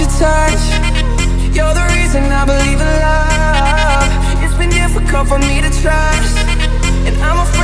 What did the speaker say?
your touch You're the reason I believe in love It's been difficult for me to trust And I'm afraid.